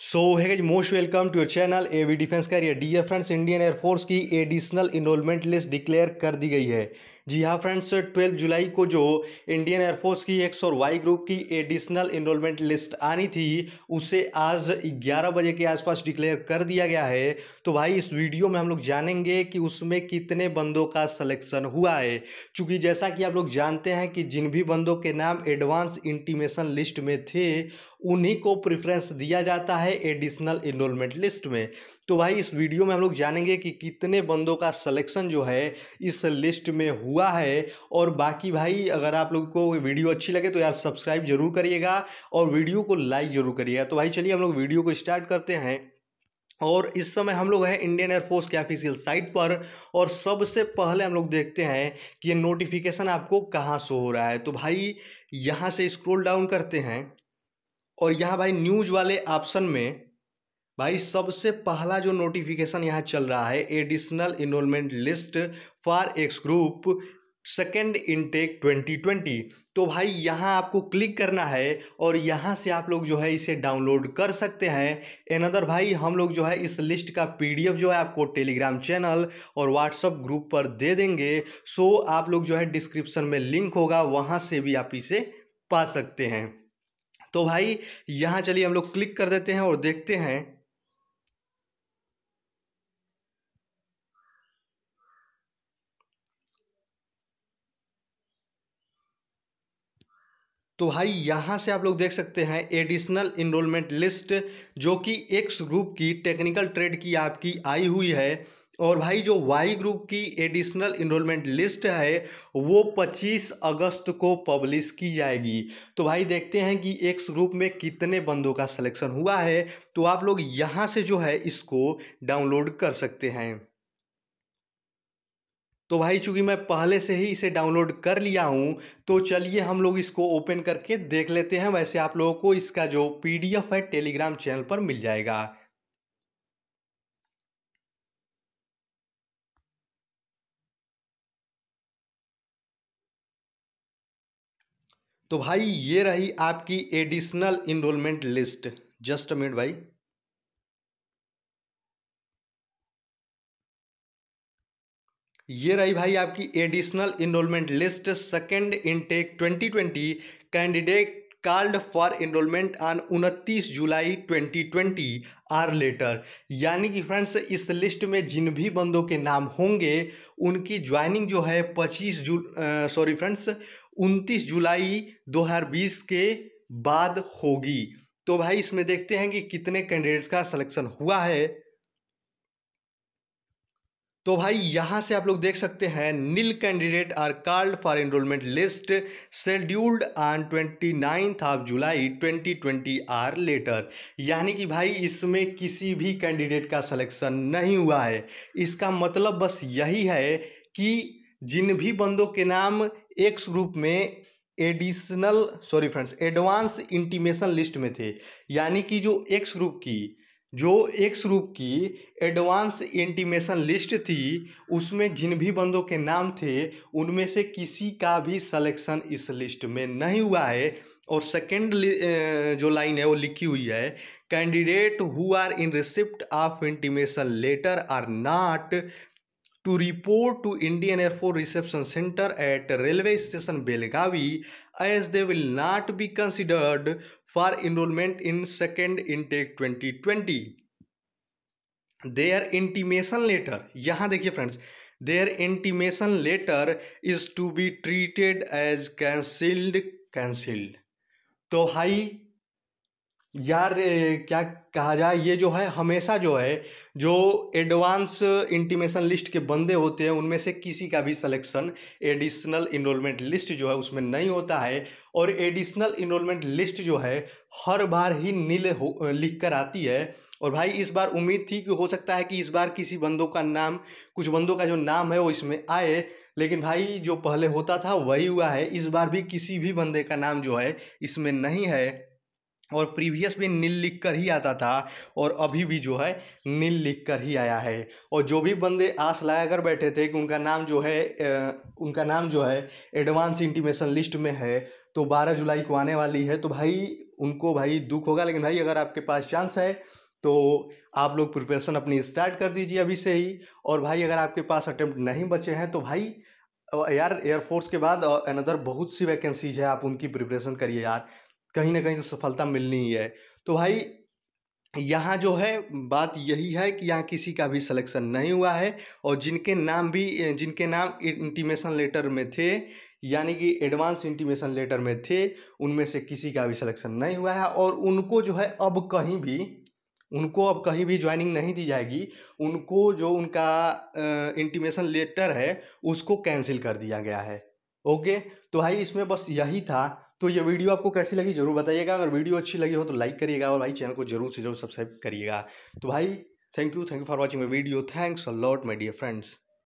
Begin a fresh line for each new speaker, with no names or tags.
सो है most welcome to your channel A V defence career D friends Indian air force की additional enrolment list declare कर दी गई है। जी हाँ फ्रेंड्स ट्वेल्व जुलाई को जो इंडियन एयरफोर्स की एक्स और वाई ग्रुप की एडिशनल इनरोलमेंट लिस्ट आनी थी, उसे आज ग्यारह बजे के आसपास डिक्लेयर कर दिया गया है। तो भाई, इस वीडियो में हम लोग जानेंगे कि उसमें कितने बंदों का सिलेक्शन हुआ है। चूँकि जैसा कि आप लोग जानते हैं कि जिन भी बंदों के नाम एडवांस इंटीमेशन लिस्ट में थे, उन्हीं को प्रेफरेंस दिया जाता है एडिशनल इनरोलमेंट लिस्ट में। तो भाई इस वीडियो में हम लोग जानेंगे कि कितने बंदों का सिलेक्शन जो है, इस लिस्ट में हुआ है। और बाकी भाई, अगर आप लोग को वीडियो अच्छी लगे तो यार सब्सक्राइब ज़रूर करिएगा और वीडियो को लाइक ज़रूर करिएगा। तो भाई चलिए हम लोग वीडियो को स्टार्ट करते हैं। और इस समय हम लोग हैं इंडियन एयरफोर्स के ऑफिशियल साइट पर। और सबसे पहले हम लोग देखते हैं कि ये नोटिफिकेशन आपको कहाँ से हो रहा है। तो भाई, यहाँ से स्क्रॉल डाउन करते हैं। और यहाँ भाई न्यूज़ वाले ऑप्शन में भाई, सबसे पहला जो नोटिफिकेशन यहाँ चल रहा है additional enrolment list for X group second intake 2020 तो भाई, यहाँ आपको क्लिक करना है और यहाँ से आप लोग जो है इसे डाउनलोड कर सकते हैं। एनदर भाई, हम लोग जो है इस लिस्ट का पीडीएफ जो है आपको टेलीग्राम चैनल और व्हाट्सअप ग्रुप पर दे देंगे। सो आप लोग जो है डिस्क्रिप्शन में लिंक होगा, वहाँ से भी आप इसे पा सकते हैं। तो भाई, यहाँ चलिए हम लोग क्लिक कर देते हैं और देखते हैं। तो भाई यहाँ से आप लोग देख सकते हैं एडिशनल इनरोलमेंट लिस्ट जो कि एक्स ग्रुप की टेक्निकल ट्रेड की आपकी आई हुई है। और भाई जो वाई ग्रुप की एडिशनल इनरोलमेंट लिस्ट है, वो 25 अगस्त को पब्लिश की जाएगी। तो भाई देखते हैं कि एक्स ग्रुप में कितने बंदों का सिलेक्शन हुआ है। तो आप लोग यहाँ से जो है इसको डाउनलोड कर सकते हैं। तो भाई चूँकि मैं पहले से ही इसे डाउनलोड कर लिया हूँ तो चलिए हम लोग इसको ओपन करके देख लेते हैं। वैसे आप लोगों को इसका जो पीडीएफ है टेलीग्राम चैनल पर मिल जाएगा। तो भाई ये रही आपकी additional enrolment list just minute भाई। ये रही भाई आपकी additional enrolment list second intake 2020 candidate called for enrolment on उनतीस जुलाई 2020 आर लेटर यानी कि फ्रेंड्स इस लिस्ट में जिन भी बंदों के नाम होंगे, उनकी ज्वाइनिंग जो है 25 जू सॉरी फ्रेंड्स 29 जुलाई 2020 के बाद होगी। तो भाई इसमें देखते हैं कि कितने कैंडिडेट्स का सिलेक्शन हुआ है। तो भाई, यहाँ से आप लोग देख सकते हैं नील candidate are called for enrolment list scheduled on twenty ninth of July 2020 or later यानी कि भाई, इसमें किसी भी कैंडिडेट का सिलेक्शन नहीं हुआ है। इसका मतलब बस यही है कि जिन भी बंदों के नाम एक्स ग्रुप में additional sorry friends advance intimation list में थे, यानी कि जो एक्स ग्रुप की जो एक्स ग्रुप की एडवांस इंटीमेशन लिस्ट थी, उसमें जिन भी बंदों के नाम थे, उनमें से किसी का भी सिलेक्शन इस लिस्ट में नहीं हुआ है। और सेकेंड जो लाइन है, वो लिखी हुई है candidate who are in receipt of intimation letter are not to report to Indian air force reception centre at railway station Belagavi as they will not be considered for enrollment in second intake 2020 their intimation letter यहाँ देखिए friends their intimation letter is to be treated as cancelled cancelled तो भाई यार, क्या कहा जाए, ये जो है, हमेशा जो है, जो एडवांस इंटीमेशन लिस्ट के बंदे होते हैं, उनमें से किसी का भी सिलेक्शन एडिशनल इनरोलमेंट लिस्ट जो है, उसमें नहीं होता है। और एडिशनल इनरोलमेंट लिस्ट जो है, हर बार ही नील हो, लिख कर आती है। और भाई, इस बार उम्मीद थी कि हो सकता है कि इस बार किसी बंदों का नाम, कुछ बंदों का जो नाम है, वो इसमें आए। लेकिन भाई, जो पहले होता था, वही हुआ है। इस बार भी किसी भी बंदे का नाम जो है, इसमें नहीं है। और प्रीवियस भी नील लिख कर ही आता था और अभी भी जो है नील लिख कर ही आया है। और जो भी बंदे आस लगा कर बैठे थे कि उनका नाम जो है उनका नाम जो है एडवांस इंटीमेशन लिस्ट में है तो बारह जुलाई को आने वाली है तो भाई उनको भाई दुख होगा। लेकिन भाई अगर आपके पास चांस है तो आप लोग प्रिपरेशन अपनी स्टार्ट कर दीजिए अभी से ही। और भाई अगर आपके पास अटैम्प्ट नहीं बचे हैं तो भाई यार एयरफोर्स के बाद अनदर बहुत सी वैकेंसीज है, आप उनकी प्रिपरेशन करिए यार। कहीं ना कहीं तो सफलता मिलनी ही है। तो भाई, यहाँ जो है, बात यही है कि यहाँ किसी का भी सिलेक्शन नहीं हुआ है और जिनके नाम भी, जिनके नाम इंटीमेशन लेटर में थे, यानी कि एडवांस इंटीमेशन लेटर में थे, उनमें से किसी का भी सिलेक्शन नहीं हुआ है और उनको जो है अब कहीं भी, उनको अब कहीं भी ज्वाइनिंग नहीं दी जाएगी। उनको जो उनका इंटीमेशन लेटर है, उसको कैंसिल कर दिया गया है। ओके? तो भाई, इसमें बस यही था तो ये वीडियो आपको कैसी लगी ज़रूर बताइएगा। अगर वीडियो अच्छी लगी हो तो लाइक करिएगा और भाई चैनल को ज़रूर से ज़रूर सब्सक्राइब करिएगा। तो भाई thank you thank you for watching my video thanks a lot my dear friends